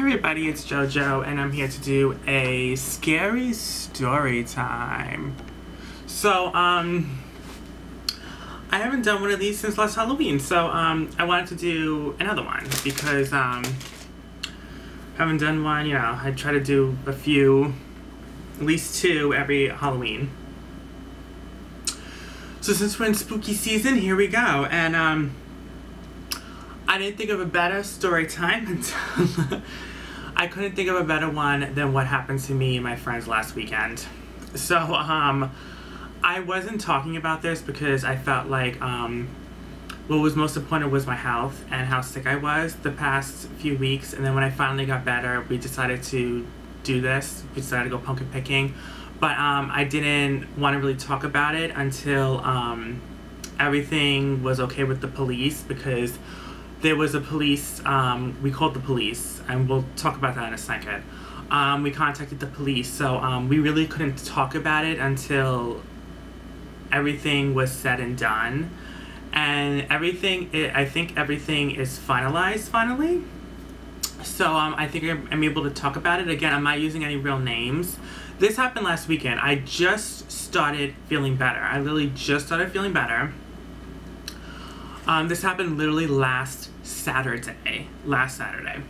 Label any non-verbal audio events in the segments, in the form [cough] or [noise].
everybody, it's JoJo, and I'm here to do a scary story time. So, um, I haven't done one of these since last Halloween, so, um, I wanted to do another one because, um, haven't done one, you know, I try to do a few, at least two every Halloween. So since we're in spooky season, here we go, and, um, I didn't think of a better story time [laughs] until I couldn't think of a better one than what happened to me and my friends last weekend. So, um, I wasn't talking about this because I felt like, um, what was most important was my health and how sick I was the past few weeks. And then when I finally got better, we decided to do this. We decided to go pumpkin picking. But um, I didn't want to really talk about it until um, everything was okay with the police because there was a police, um, we called the police, and we'll talk about that in a second. Um, we contacted the police, so um, we really couldn't talk about it until everything was said and done. And everything, it, I think everything is finalized finally. So um, I think I'm, I'm able to talk about it. Again, I'm not using any real names. This happened last weekend. I just started feeling better. I literally just started feeling better. Um, this happened literally last Saturday. Last Saturday.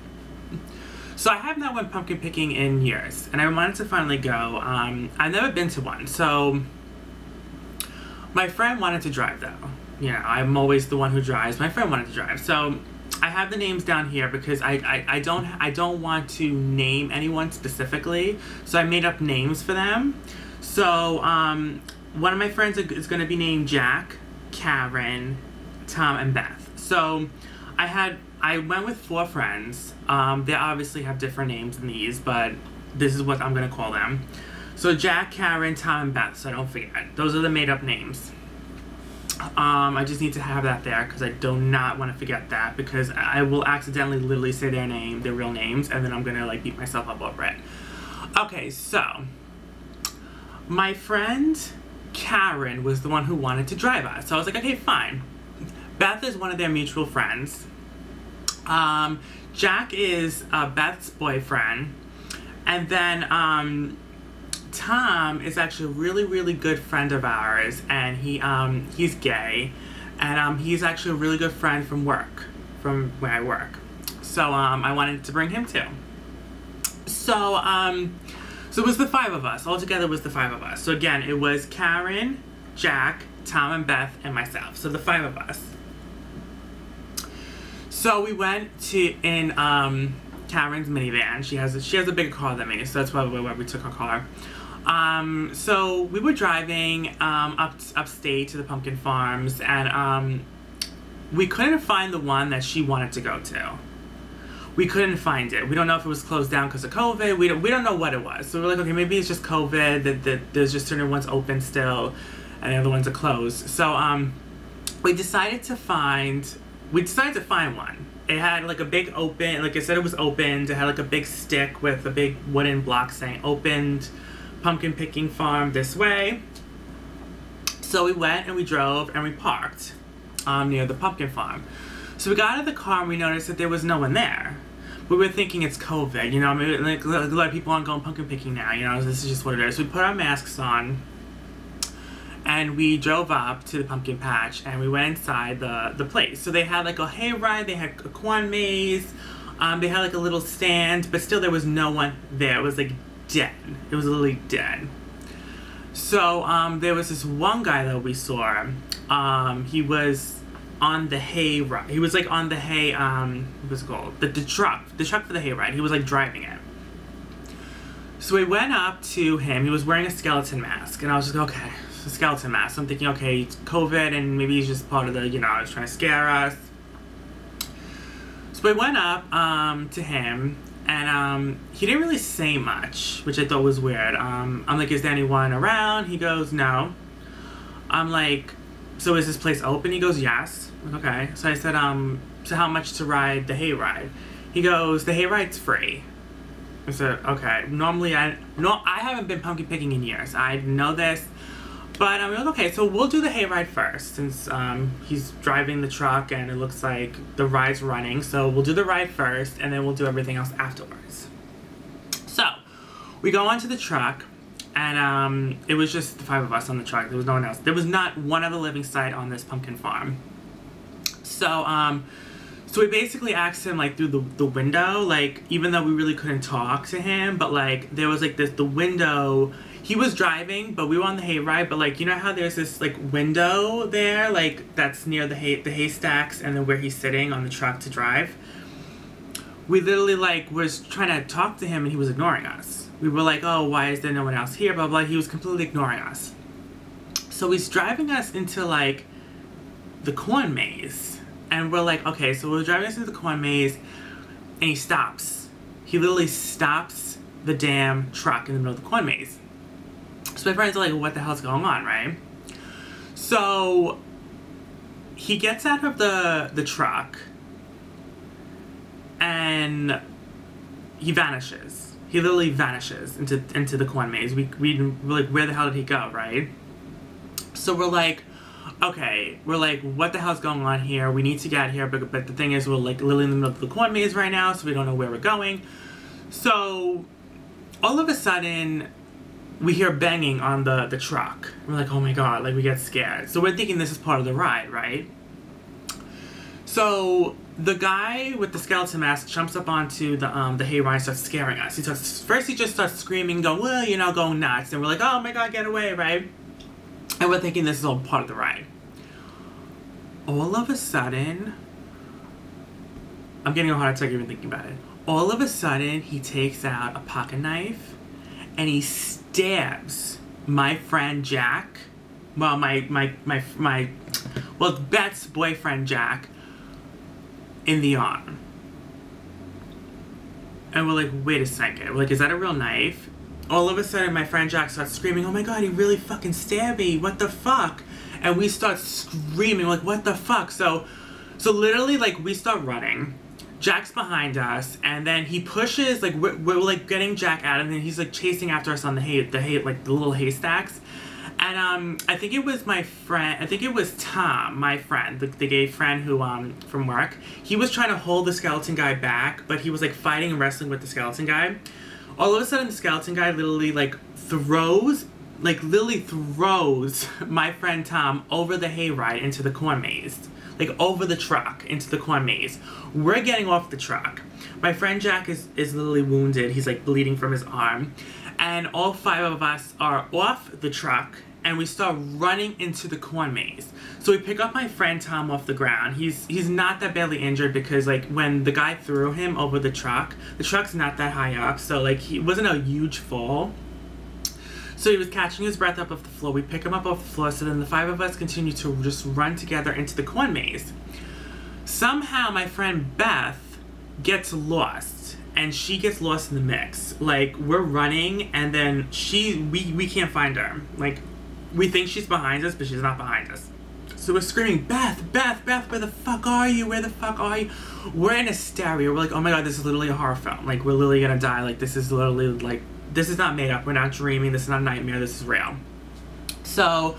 So I have not went pumpkin picking in years, and I wanted to finally go. Um, I've never been to one, so my friend wanted to drive though. You know, I'm always the one who drives. My friend wanted to drive, so I have the names down here because I, I, I don't I don't want to name anyone specifically, so I made up names for them. So um, one of my friends is going to be named Jack, Karen, Tom, and Beth. So I had I went with four friends. Um, they obviously have different names than these, but this is what I'm gonna call them. So Jack, Karen, Tom, and Beth. So I don't forget, those are the made-up names. Um, I just need to have that there because I do not want to forget that because I will accidentally literally say their name, their real names, and then I'm gonna like beat myself up over it. Okay, so my friend Karen was the one who wanted to drive us. So I was like, okay, fine. Beth is one of their mutual friends. Um, Jack is uh, Beth's boyfriend. And then um, Tom is actually a really, really good friend of ours. And he um, he's gay. And um, he's actually a really good friend from work, from where I work. So um, I wanted to bring him too. So, um, so it was the five of us. All together was the five of us. So again, it was Karen, Jack, Tom, and Beth, and myself. So the five of us. So we went to in um, Karen's minivan. She has a, she has a bigger car than me, so that's probably why we took her car. Um, so we were driving um, up upstate to the pumpkin farms, and um, we couldn't find the one that she wanted to go to. We couldn't find it. We don't know if it was closed down because of COVID. We don't we don't know what it was. So we're like, okay, maybe it's just COVID. That, that there's just certain ones open still, and the other ones are closed. So um, we decided to find we decided to find one. It had like a big open, like I said, it was opened. It had like a big stick with a big wooden block saying opened pumpkin picking farm this way. So we went and we drove and we parked um, near the pumpkin farm. So we got out of the car and we noticed that there was no one there. We were thinking it's COVID, you know, I mean, like a lot of people aren't going pumpkin picking now, you know, this is just what it is. We put our masks on and we drove up to the pumpkin patch and we went inside the the place. So they had like a hayride they had a corn maze um, they had like a little stand but still there was no one there. It was like dead. It was literally dead. So um, there was this one guy that we saw um, he was on the hay ride he was like on the hay um what was it called? The, the truck the truck for the hay ride he was like driving it. So we went up to him. He was wearing a skeleton mask and i was just like okay skeleton mask. I'm thinking, okay, it's COVID, and maybe he's just part of the, you know, he's trying to scare us. So I went up um, to him, and um, he didn't really say much, which I thought was weird. Um, I'm like, is there anyone around? He goes, no. I'm like, so is this place open? He goes, yes. Okay. So I said, um, so how much to ride the hayride? He goes, the hayride's free. I said, okay. Normally, I no, I haven't been pumpkin picking in years. I know this. But I'm like, okay, so we'll do the hayride first since um, he's driving the truck and it looks like the ride's running. So we'll do the ride first and then we'll do everything else afterwards. So we go onto the truck and um, it was just the five of us on the truck. There was no one else. There was not one other living site on this pumpkin farm. So, um, so we basically asked him like through the, the window, like even though we really couldn't talk to him, but like there was like this the window. He was driving, but we were on the hayride. But like you know how there's this like window there, like that's near the hay the haystacks, and then where he's sitting on the truck to drive. We literally like was trying to talk to him, and he was ignoring us. We were like, oh, why is there no one else here? Blah blah. He was completely ignoring us. So he's driving us into like the corn maze and we're like, okay, so we're driving us into the corn maze, and he stops. He literally stops the damn truck in the middle of the corn maze. So my friends are like, what the hell's going on, right? So he gets out of the the truck and he vanishes. He literally vanishes into into the corn maze. We we we're like, where the hell did he go, right? So we're like, okay, we're like, what the hell's going on here? We need to get here, but, but the thing is, we're like literally in the middle of the corn maze right now, so we don't know where we're going. So, all of a sudden, we hear banging on the, the truck. We're like, oh my god, like we get scared. So we're thinking this is part of the ride, right? So the guy with the skeleton mask jumps up onto the um the hayride and starts scaring us. He starts first he just starts screaming, going, well, you know, going nuts, and we're like, oh my god, get away, right? And we're thinking this is all part of the ride. All of a sudden, I'm getting a heart attack even thinking about it. All of a sudden, he takes out a pocket knife and he stabs my friend Jack. Well, my, my, my, my, well, Beth's boyfriend Jack in the arm. And we're like, wait a second. We're like, is that a real knife? all of a sudden my friend Jack starts screaming, oh my god, he really fucking stabbed me, what the fuck? And we start screaming, like, what the fuck? So, so literally, like, we start running. Jack's behind us, and then he pushes, like, we're, we're like getting Jack out, and then he's like chasing after us on the hay, the hay, like the little haystacks. And um, I think it was my friend, I think it was Tom, my friend, the, the gay friend who, um, from work. He was trying to hold the skeleton guy back, but he was like fighting and wrestling with the skeleton guy all of a sudden the skeleton guy literally like throws like literally throws [laughs] my friend Tom over the hayride into the corn maze. Like over the truck into the corn maze. We're getting off the truck. My friend Jack is, is literally wounded. He's like bleeding from his arm. And all five of us are off the truck and we start running into the corn maze. So we pick up my friend Tom off the ground. He's he's not that badly injured because like when the guy threw him over the truck, the truck's not that high up, so like he wasn't a huge fall. So he was catching his breath up off the floor. We pick him up off the floor, so then the five of us continue to just run together into the corn maze. Somehow my friend Beth gets lost and she gets lost in the mix. Like we're running and then she we we can't find her. Like we think she's behind us, but she's not behind us. So we're screaming, Beth, Beth, Beth, where the fuck are you? Where the fuck are you? We're in hysteria. We're like, oh my god, this is literally a horror film. Like, we're literally gonna die. Like, this is literally, like, this is not made up. We're not dreaming. This is not a nightmare. This is real. So,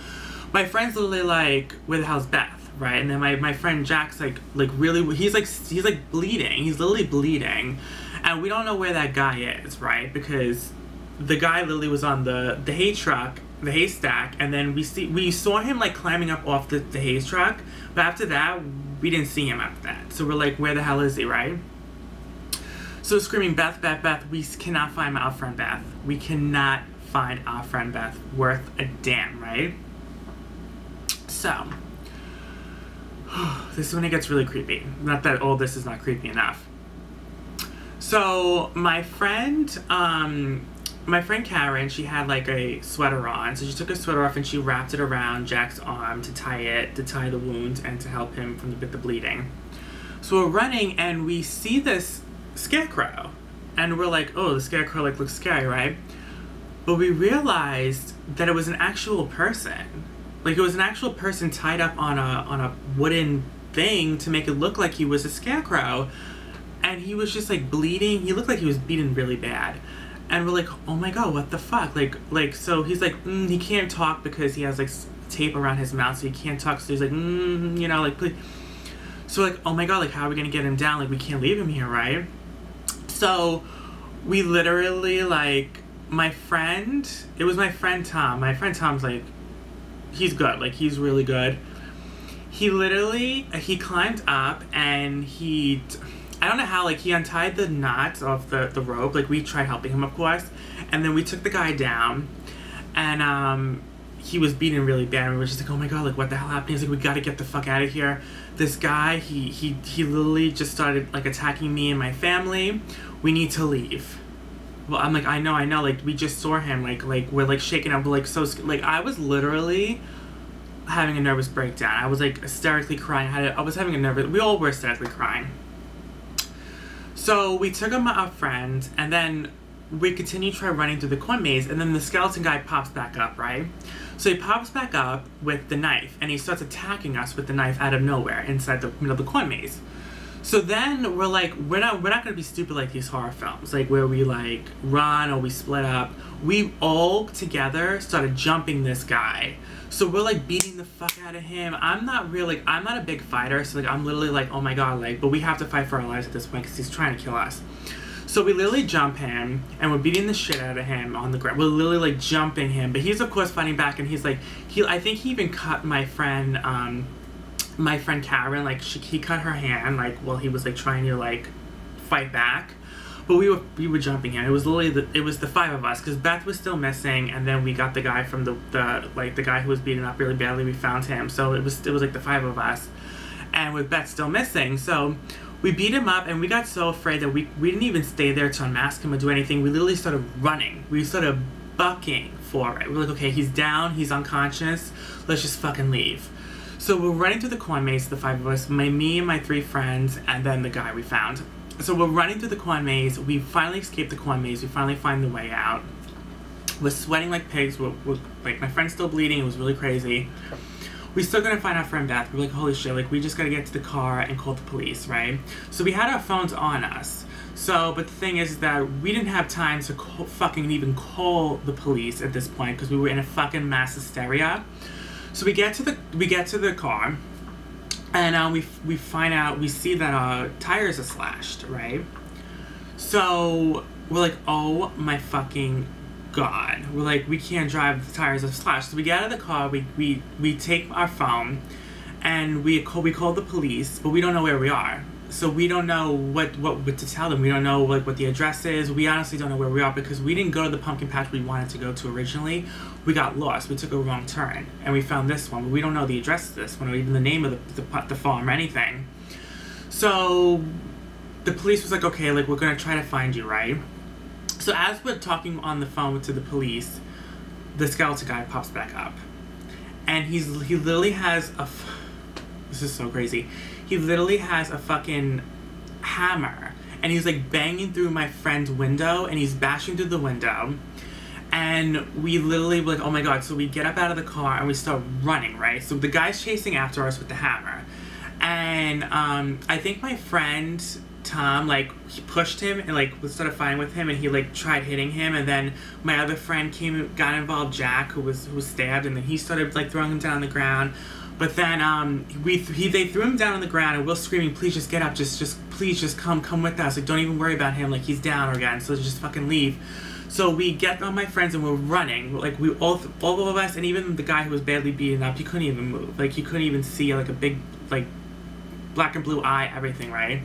my friend's literally like, where the hell's Beth? Right? And then my, my friend Jack's like, like really, he's like, he's like bleeding. He's literally bleeding. And we don't know where that guy is, right? Because the guy literally was on the, the hay truck the haystack, and then we see we saw him like climbing up off the, the hay truck, but after that we didn't see him after that. So we're like, where the hell is he, right? So screaming, Beth, Beth, Beth, we cannot find our friend Beth. We cannot find our friend Beth worth a damn, right? So [sighs] this is when it gets really creepy. Not that all this is not creepy enough. So my friend um, my friend Karen, she had like a sweater on, so she took her sweater off and she wrapped it around Jack's arm to tie it, to tie the wound and to help him from the, the bleeding. So we're running and we see this scarecrow, and we're like, oh, the scarecrow like looks scary, right? But we realized that it was an actual person. Like it was an actual person tied up on a on a wooden thing to make it look like he was a scarecrow. And he was just like bleeding. He looked like he was beaten really bad and we're like, oh my god, what the fuck? Like, like, so he's like, mm, he can't talk because he has like tape around his mouth, so he can't talk. So he's like, mm, you know, like, please. So like, oh my god, like, how are we gonna get him down? Like, we can't leave him here, right? So, we literally like, my friend, it was my friend Tom. My friend Tom's like, he's good. Like, he's really good. He literally, he climbed up and he. I don't know how, like, he untied the knot of the, the rope. Like, we tried helping him, of course. And then we took the guy down. And, um, he was beaten really bad. And we were just like, oh my god, like, what the hell happened? He's like, we gotta get the fuck out of here. This guy, he, he, he literally just started, like, attacking me and my family. We need to leave. Well, I'm like, I know, I know. Like, we just saw him. Like, like, we're, like, shaking up. Like, so, like, I was literally having a nervous breakdown. I was, like, hysterically crying. I, had I was having a nervous, we all were hysterically crying. So we took him a friend, and then we continue to try running through the coin maze, and then the skeleton guy pops back up, right? So he pops back up with the knife, and he starts attacking us with the knife out of nowhere inside the middle of the coin maze. So then we're like, we're not we're not gonna be stupid like these horror films, like where we like run or we split up. We all together started jumping this guy. So we're like beating the fuck out of him. I'm not really, like, I'm not a big fighter, so like I'm literally like, oh my god, like, but we have to fight for our lives at this point because he's trying to kill us. So we literally jump him and we're beating the shit out of him on the ground. We're literally like jumping him, but he's of course fighting back and he's like, he, I think he even cut my friend, um, my friend Karen, like she, he cut her hand, like while he was like trying to like fight back. But we were we were jumping in. It was literally the, it was the five of us because Beth was still missing, and then we got the guy from the, the like the guy who was beaten up really badly. We found him, so it was it was like the five of us, and with Beth still missing, so we beat him up, and we got so afraid that we we didn't even stay there to unmask him or do anything. We literally started running. We started bucking for it. We're like, okay, he's down, he's unconscious. Let's just fucking leave. So we're running through the coin maze, the five of us, my me and my three friends, and then the guy we found. So we're running through the coin maze. We finally escape the coin maze. We finally find the way out. We're sweating like pigs. We're, we're like my friend's still bleeding. It was really crazy. We still gonna find our friend Beth. We're like, holy shit! Like we just gotta get to the car and call the police, right? So we had our phones on us. So, but the thing is that we didn't have time to call, fucking even call the police at this point because we were in a fucking mass hysteria. So we get to the we get to the car and uh, we we find out we see that our tires are slashed, right? So we're like, oh my fucking god! We're like, we can't drive. The tires are slashed. So we get out of the car. We we we take our phone, and we call we call the police, but we don't know where we are. So we don't know what, what to tell them. We don't know like what the address is. We honestly don't know where we are because we didn't go to the pumpkin patch we wanted to go to originally. We got lost. We took a wrong turn and we found this one. But we don't know the address of this one or even the name of the, the, the farm or anything. So the police was like, okay, like we're gonna try to find you, right? So as we're talking on the phone to the police, the skeleton guy pops back up, and he's he literally has a. This is so crazy. He literally has a fucking hammer, and he's like banging through my friend's window, and he's bashing through the window. And we literally were like, oh my god. So we get up out of the car and we start running, right? So the guy's chasing after us with the hammer. And um, I think my friend Tom like he pushed him and like was started fighting with him and he like tried hitting him and then my other friend came got involved Jack who was who was stabbed and then he started like throwing him down on the ground but then um we he they threw him down on the ground and Will screaming please just get up. Just just please just come come with us. Like don't even worry about him. Like he's down again. So just fucking leave. So we get on my friends and we're running. Like we all all of us and even the guy who was badly beaten up he couldn't even move. Like he couldn't even see like a big like black and blue eye everything right?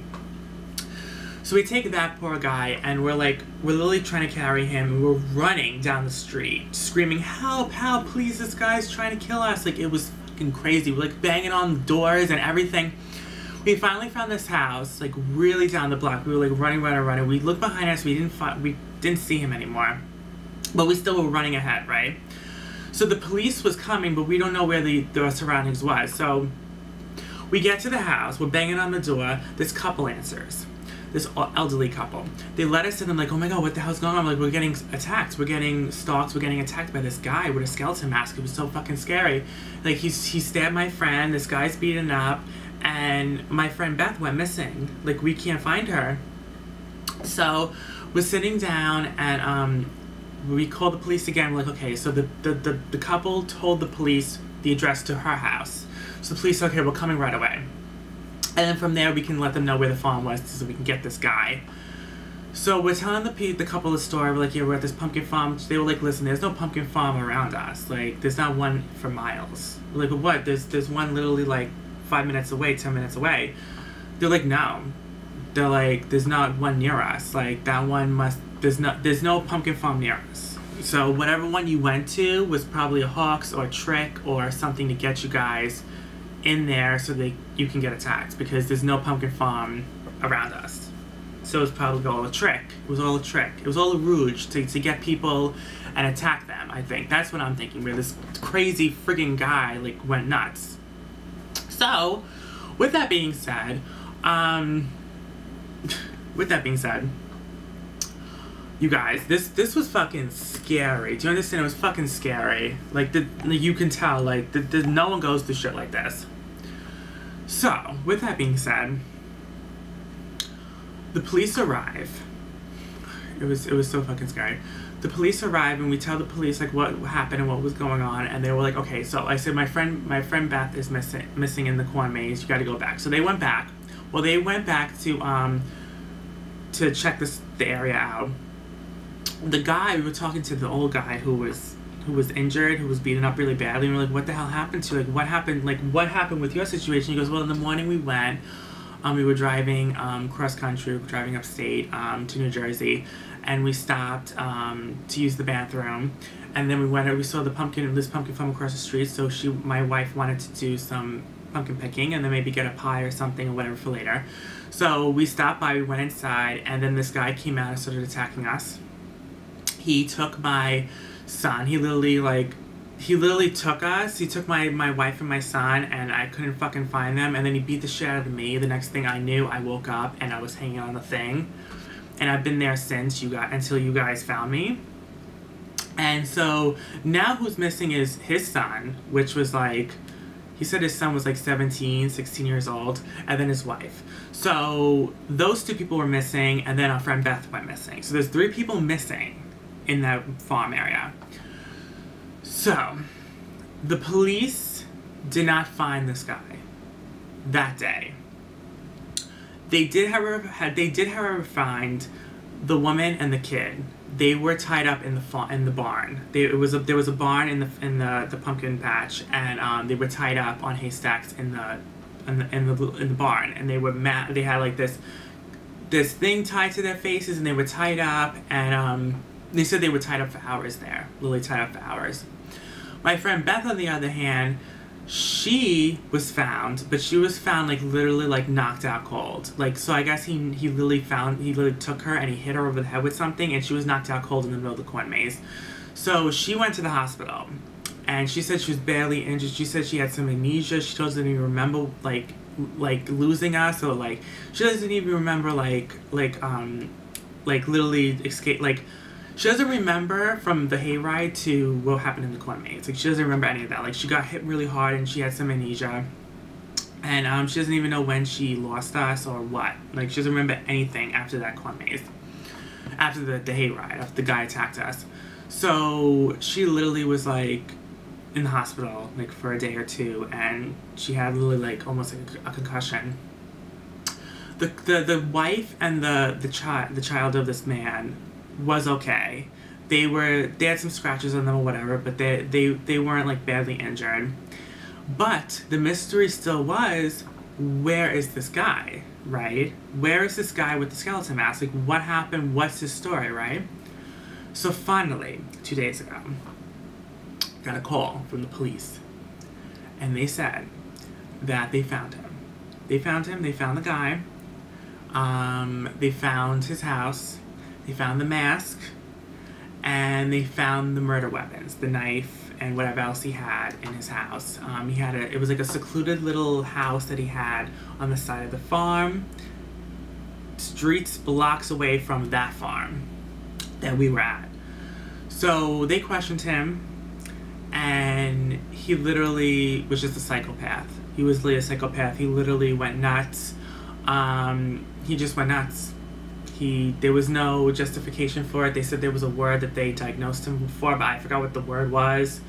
So we take that poor guy and we're like, we're literally trying to carry him and we're running down the street, screaming, help, help, please, this guy's trying to kill us. Like, it was crazy. We're like banging on doors and everything. We finally found this house, like really down the block. We were like running, running, running. We looked behind us, we didn't find, we didn't see him anymore. But we still were running ahead, right? So the police was coming, but we don't know where the, the surroundings was. So we get to the house, we're banging on the door, this couple answers this elderly couple. They let us in and like, oh my god, what the hell's going on? Like, we're getting attacked. We're getting stalked. We're getting attacked by this guy with a skeleton mask. It was so fucking scary. Like, he's he stabbed my friend. This guy's beaten up, and my friend Beth went missing. Like, we can't find her. So we're sitting down and um, we called the police again. We're like, okay, so the, the, the, the couple told the police the address to her house. So the police, okay, we're coming right away. And then from there, we can let them know where the farm was so we can get this guy. So we're telling the the couple the story. We're like, yeah, we're at this pumpkin farm. They were like, listen, there's no pumpkin farm around us. Like, there's not one for miles. We're like, what? There's there's one literally like five minutes away, ten minutes away. They're like, no. They're like, there's not one near us. Like that one must. There's no there's no pumpkin farm near us. So whatever one you went to was probably a hoax or a trick or something to get you guys in there so that you can get attacked because there's no pumpkin farm around us. So it was probably all a trick. It was all a trick. It was all a rouge to, to get people and attack them, I think. That's what I'm thinking, where this crazy frigging guy, like, went nuts. So, with that being said, um, [laughs] with that being said, you guys, this this was fucking scary. Do you understand? It was fucking scary. Like, the, you can tell, like, the, the, no one goes through shit like this. So, with that being said, the police arrive. It was it was so fucking scary. The police arrive and we tell the police like what happened and what was going on, and they were like, okay. So I said my friend my friend Beth is missing missing in the corn maze. You got to go back. So they went back. Well, they went back to um to check this the area out. The guy we were talking to the old guy who was who was injured, who was beaten up really badly. And we are like, what the hell happened to you? Like, what happened? Like, what happened with your situation? He goes, well, in the morning we went. Um, we were driving um, cross country, we were driving upstate um, to New Jersey, and we stopped um, to use the bathroom. And then we went. We saw the pumpkin, this pumpkin farm across the street. So she, my wife, wanted to do some pumpkin picking, and then maybe get a pie or something or whatever for later. So we stopped by. We went inside, and then this guy came out and started attacking us. He took my son. He literally like he literally took us. He took my, my wife and my son, and I couldn't fucking find them. And then he beat the shit out of me. The next thing I knew, I woke up and I was hanging on the thing. And I've been there since you got until you guys found me. And so now who's missing is his son, which was like, he said his son was like 17, 16 years old, and then his wife. So those two people were missing, and then our friend Beth went missing. So there's three people missing in that farm area. So, the police did not find this guy that day. They did, however, they did, however, find the woman and the kid. They were tied up in the fa- in the barn. They, it was a, there was a barn in the in the, the pumpkin patch, and um, they were tied up on haystacks in the in the in the, in the barn, and they were mad. They had like this this thing tied to their faces, and they were tied up, and um, they said they were tied up for hours there, literally tied up for hours. My friend Beth, on the other hand, she was found, but she was found like literally like knocked out cold. Like so, I guess he he literally found he literally took her and he hit her over the head with something, and she was knocked out cold in the middle of the corn maze. So she went to the hospital, and she said she was barely injured. She said she had some amnesia. She doesn't even remember like like losing us or like she doesn't even remember like like um like literally escape like she doesn't remember from the hayride to what happened in the corn maze. Like she doesn't remember any of that. Like she got hit really hard and she had some amnesia. And um, she doesn't even know when she lost us or what. Like she doesn't remember anything after that corn maze. After the, the hayride, after the guy attacked us. So she literally was like in the hospital like for a day or two and she had literally like almost like a, concussion. The, the the wife and the the child the child of this man was okay. They were they had some scratches on them or whatever, but they they they weren't like badly injured. But the mystery still was where is this guy, right? Where is this guy with the skeleton mask? Like what happened? What's his story, right? So finally, two days ago, got a call from the police. And they said that they found him. They found him, they found the guy. Um, they found his house they found the mask, and they found the murder weapons, the knife, and whatever else he had in his house. Um, he had a, it was like a secluded little house that he had on the side of the farm, streets blocks away from that farm that we were at. So they questioned him, and he literally was just a psychopath. He was literally a psychopath. He literally went nuts. Um, he just went nuts He there was no justification for it. They said there was a word that they diagnosed him for, but I forgot what the word was.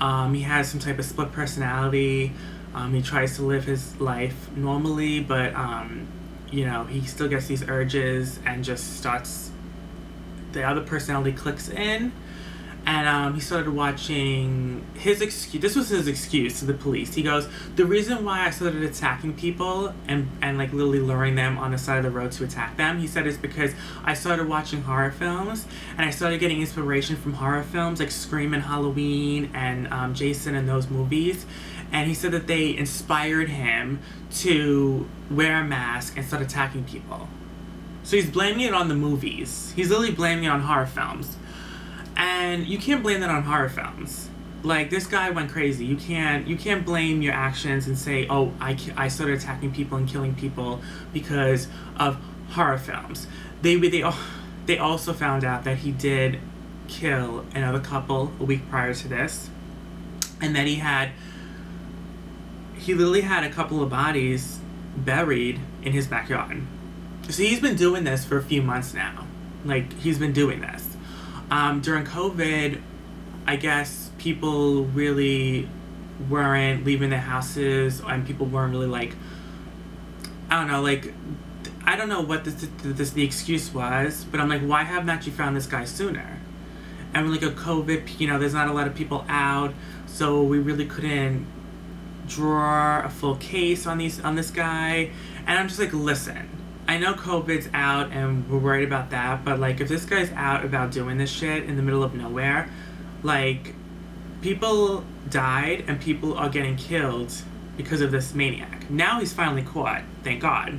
Um, he has some type of split personality. Um, he tries to live his life normally, but um, you know he still gets these urges and just starts. The other personality clicks in, and um, he started watching his excuse. This was his excuse to the police. He goes, "The reason why I started attacking people and and like literally luring them on the side of the road to attack them," he said, "is because I started watching horror films and I started getting inspiration from horror films like Scream and Halloween and um, Jason and those movies." And he said that they inspired him to wear a mask and start attacking people. So he's blaming it on the movies. He's literally blaming it on horror films and you can't blame that on horror films. Like this guy went crazy. You can't you can't blame your actions and say oh i, I started attacking people and killing people because of horror films. They they they also found out that he did kill another couple a week prior to this. And that he had he literally had a couple of bodies buried in his backyard. So he's been doing this for a few months now. Like he's been doing this um, during COVID, I guess people really weren't leaving their houses and people weren't really like, I don't know, like, I don't know what this, this the excuse was, but I'm like, why haven't you found this guy sooner? And we're like a COVID, you know, there's not a lot of people out, so we really couldn't draw a full case on these on this guy. And I'm just like, listen, I know COVID's out and we're worried about that, but like if this guy's out about doing this shit in the middle of nowhere, like people died and people are getting killed because of this maniac. Now he's finally caught, thank God.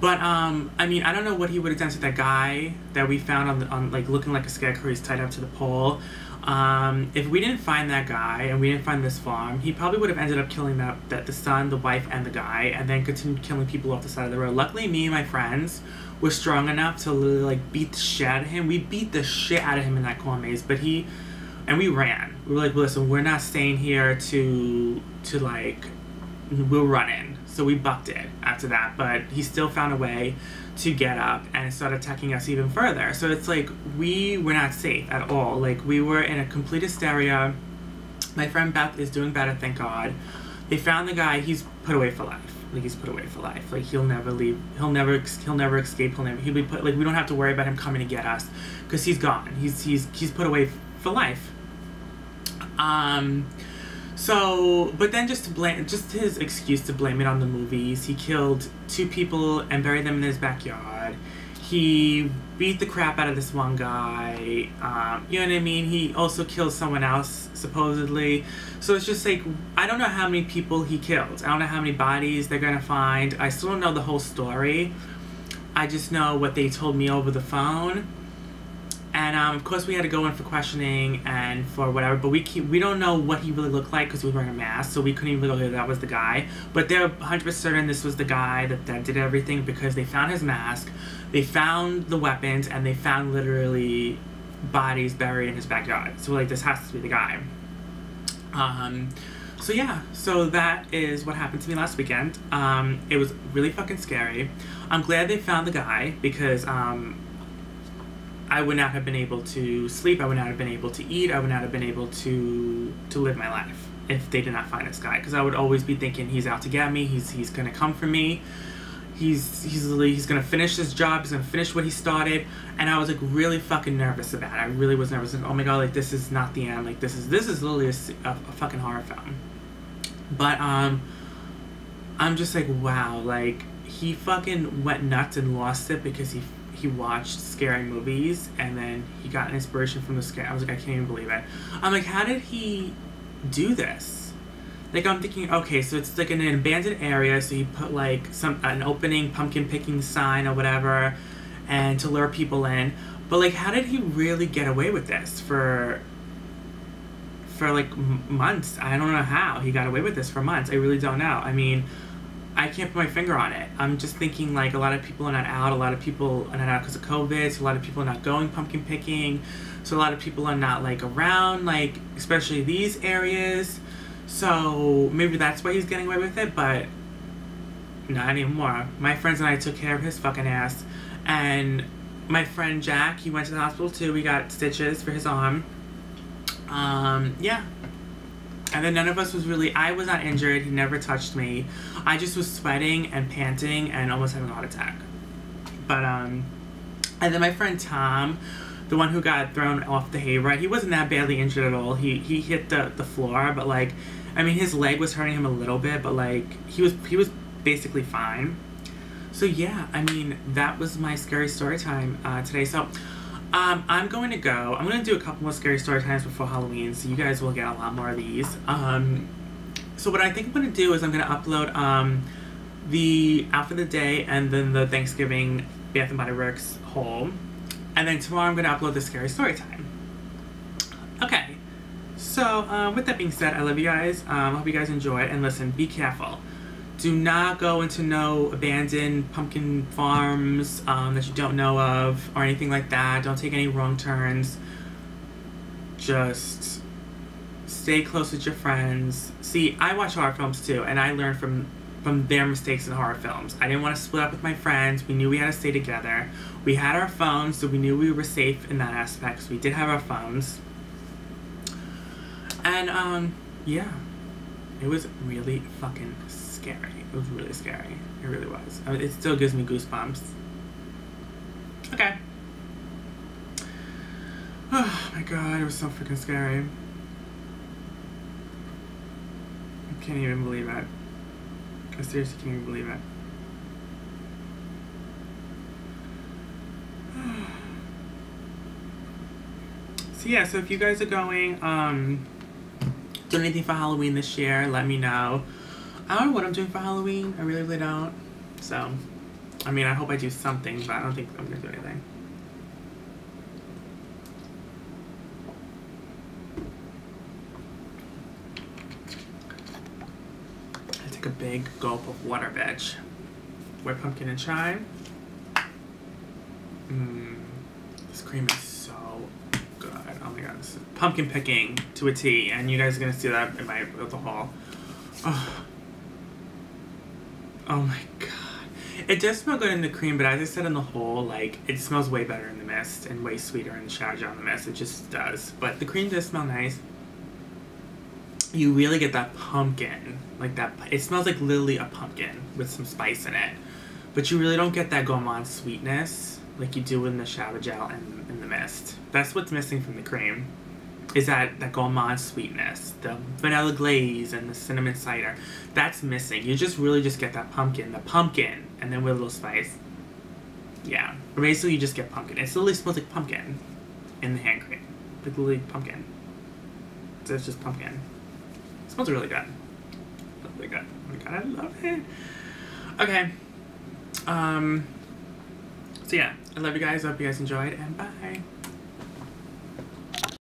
But um, I mean, I don't know what he would have done to that guy that we found on the, on like looking like a scarecrow. He's tied up to the pole. Um, if we didn't find that guy and we didn't find this farm, he probably would have ended up killing that, that the son, the wife, and the guy, and then continued killing people off the side of the road. Luckily, me and my friends were strong enough to literally like beat the shit out of him. We beat the shit out of him in that corn maze, but he and we ran. We were like, listen, we're not staying here to to like we'll run in. So we bucked it after that, but he still found a way to get up and start attacking us even further. So it's like we were not safe at all. Like we were in a complete hysteria. My friend Beth is doing better, thank God. They found the guy. He's put away for life. Like he's put away for life. Like he'll never leave. He'll never. He'll never escape. He'll never. He'll be put. Like we don't have to worry about him coming to get us, because he's gone. He's he's he's put away for life. Um so, but then just to blame, just his excuse to blame it on the movies. He killed two people and buried them in his backyard. He beat the crap out of this one guy. Um, you know what I mean? He also killed someone else, supposedly. So it's just like, I don't know how many people he killed. I don't know how many bodies they're gonna find. I still don't know the whole story. I just know what they told me over the phone and um, of course we had to go in for questioning and for whatever but we keep, we don't know what he really looked like because he was wearing a mask so we couldn't even go that was the guy. But they're 100% certain this was the guy that, that did everything because they found his mask they found the weapons and they found literally bodies buried in his backyard. So like this has to be the guy. Um, so yeah. So that is what happened to me last weekend. Um, it was really fucking scary. I'm glad they found the guy because um, I would not have been able to sleep. I would not have been able to eat. I would not have been able to to live my life if they did not find this guy. Because I would always be thinking he's out to get me. He's he's gonna come for me. He's he's he's gonna finish his job. He's gonna finish what he started. And I was like really fucking nervous about it. I really was nervous. Like oh my god, like this is not the end. Like this is this is literally a, a, a fucking horror film. But um, I'm just like wow, like he fucking went nuts and lost it because he he watched scary movies and then he got an inspiration from the scare. I was like, I can't even believe it. I'm like, how did he do this? Like I'm thinking, okay, so it's like in an abandoned area, so he put like some an opening pumpkin picking sign or whatever, and to lure people in. But like, how did he really get away with this for? For like months, I don't know how he got away with this for months. I really don't know. I mean, I can't put my finger on it. I'm just thinking like a lot of people are not out. A lot of people are not out because of COVID. So a lot of people are not going pumpkin picking. So a lot of people are not like around, like especially these areas. So maybe that's why he's getting away with it, but not anymore. My friends and I took care of his fucking ass. And my friend Jack, he went to the hospital too. We got stitches for his arm. Um, yeah. And then none of us was really, I was not injured. He never touched me. I just was sweating and panting and almost having a heart attack. But, um, and then my friend Tom, the one who got thrown off the hayride, he wasn't that badly injured at all. He, he hit the, the floor, but like, I mean, his leg was hurting him a little bit, but like, he was, he was basically fine. So yeah, I mean, that was my scary story time uh, today. So um, I'm going to go. I'm going to do a couple more scary story times before Halloween, so you guys will get a lot more of these. Um, so what I think I'm going to do is I'm going to upload um, the out for the day and then the Thanksgiving Bath and Body Works haul, and then tomorrow I'm going to upload the scary story time. Okay. So uh, with that being said, I love you guys. Um, I hope you guys enjoy and listen. Be careful do not go into no abandoned pumpkin farms um, that you don't know of or anything like that. Don't take any wrong turns. Just stay close with your friends. See, I watch horror films too, and I learn from from their mistakes in horror films. I didn't want to split up with my friends. We knew we had to stay together. We had our phones, so we knew we were safe in that aspect. So we did have our phones. And um, yeah, it was really fucking. It was really scary. It really was. I mean, it still gives me goosebumps. Okay. Oh my god, it was so freaking scary. I can't even believe it. I seriously can't even believe it. [sighs] So yeah, so if you guys are going, um, do anything for Halloween this year, let me know. I don't know what I'm doing for Halloween. I really, really don't. So, I mean, I hope I do something, but I don't think I'm gonna do anything. I take a big gulp of water, bitch. White pumpkin and chai. Mmm. This cream is so good. Oh my god. Pumpkin picking to a a T, and you guys are gonna see that in my at the haul. Oh. Oh my god. It does smell good in the cream, but as I said in the whole, like, it smells way better in the mist and way sweeter in the shower gel in the mist. It just does. But the cream does smell nice. You really get that pumpkin. Like that, it smells like literally a pumpkin with some spice in it. But you really don't get that gourmand sweetness like you do in the shower gel and in the mist. That's what's missing from the cream is that that gourmand sweetness, the vanilla glaze and the cinnamon cider. That's missing. You just really just get that pumpkin, the pumpkin, and then with a little spice. Yeah, basically you just get pumpkin. It literally smells like pumpkin in the hand cream, like literally pumpkin. So it's just pumpkin. It smells really good. Really good. Oh my god, I love it. Okay. Um. So yeah, I love you guys. I hope you guys enjoyed, and bye.